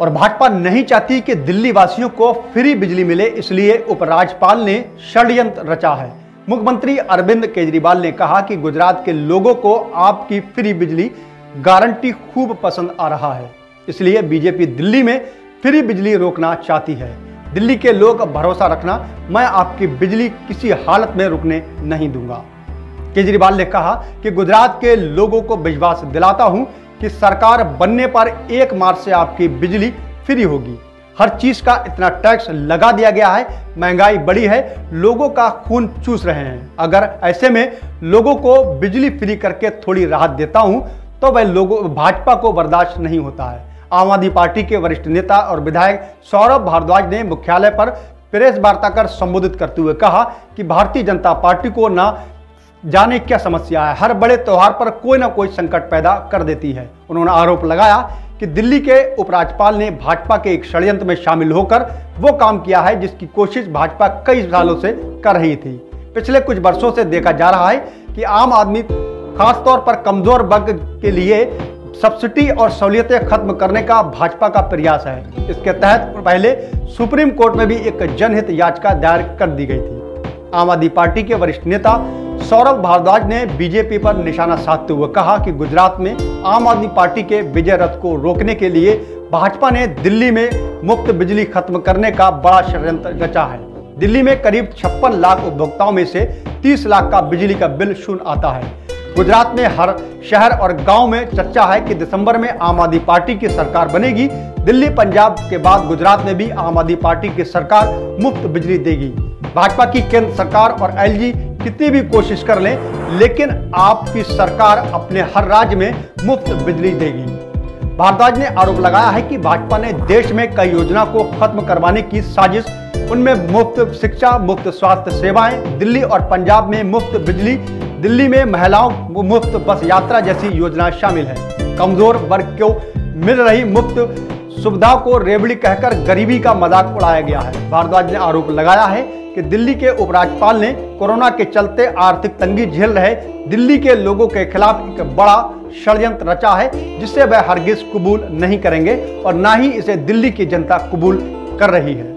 और भाजपा नहीं चाहती कि दिल्ली वासियों को फ्री बिजली मिले, इसलिए उपराज्यपाल ने षड्यंत्र रचा है। मुख्यमंत्री अरविंद केजरीवाल ने कहा कि गुजरात के लोगों को आपकी फ्री बिजली गारंटी खूब पसंद आ रहा है, इसलिए बीजेपी दिल्ली में फ्री बिजली रोकना चाहती है। दिल्ली के लोग भरोसा रखना, मैं आपकी बिजली किसी हालत में रुकने नहीं दूँगा। केजरीवाल ने कहा कि गुजरात के लोगों को विश्वास दिलाता हूँ कि सरकार बनने पर एक मार्च से आपकी बिजली फ्री होगी। हर चीज़ का इतना टैक्स लगा दिया गया है, महँगाई बड़ी है, लोगों का खून चूस रहे हैं। अगर ऐसे में लोगों को बिजली फ्री करके थोड़ी राहत देता हूँ तो वह लोगों, भाजपा को बर्दाश्त नहीं होता है। आम आदमी पार्टी के वरिष्ठ नेता और विधायक सौरभ भारद्वाज ने मुख्यालय पर प्रेस वार्ता कर संबोधित करते हुए कहा कि भारतीय जनता पार्टी को ना जाने क्या समस्या है? हर बड़े त्यौहार पर कोई ना कोई संकट पैदा कर देती है। उन्होंने आरोप लगाया कि दिल्ली के उपराज्यपाल ने भाजपा के एक षड्यंत्र में शामिल होकर वो काम किया है जिसकी कोशिश भाजपा कई सालों से कर रही थी। पिछले कुछ वर्षों से देखा जा रहा है कि आम आदमी, खासतौर पर कमज़ोर वर्ग के लिए सब्सिडी और सहूलियतें खत्म करने का भाजपा का प्रयास है। इसके तहत पहले सुप्रीम कोर्ट में भी एक जनहित याचिका दायर कर दी गई थी। आम आदमी पार्टी के वरिष्ठ नेता सौरभ भारद्वाज ने बीजेपी पर निशाना साधते हुए कहा कि गुजरात में आम आदमी पार्टी के विजय रथ को रोकने के लिए भाजपा ने दिल्ली में मुफ़्त बिजली खत्म करने का बड़ा षड्यंत्र रचा है। दिल्ली में करीब छप्पन लाख उपभोक्ताओं में से 30 लाख का बिजली का बिल शून्य आता है। गुजरात में हर शहर और गाँव में चर्चा है कि दिसंबर में आम आदमी पार्टी की सरकार बनेगी। दिल्ली, पंजाब के बाद गुजरात में भी आम आदमी पार्टी की सरकार मुफ़्त बिजली देगी। भाजपा की केंद्र सरकार और एलजी कितनी भी कोशिश कर लें, लेकिन आपकी सरकार अपने हर राज्य में मुफ़्त बिजली देगी। भारद्वाज ने आरोप लगाया है कि भाजपा ने देश में कई योजना को खत्म करवाने की साजिश। उनमें मुफ़्त शिक्षा, मुफ़्त स्वास्थ्य सेवाएँ, दिल्ली और पंजाब में मुफ़्त बिजली, दिल्ली में महिलाओं को मुफ़्त बस यात्रा जैसी योजना शामिल है। कमज़ोर वर्ग को मिल रही मुफ़्त सुविधाओं को रेबड़ी कहकर गरीबी का मज़ाक उड़ाया गया है। भारद्वाज ने आरोप लगाया है कि दिल्ली के उपराज्यपाल ने कोरोना के चलते आर्थिक तंगी झेल रहे दिल्ली के लोगों के खिलाफ एक बड़ा षडयंत्र रचा है जिसे वह हरगिज कबूल नहीं करेंगे और ना ही इसे दिल्ली की जनता कबूल कर रही है।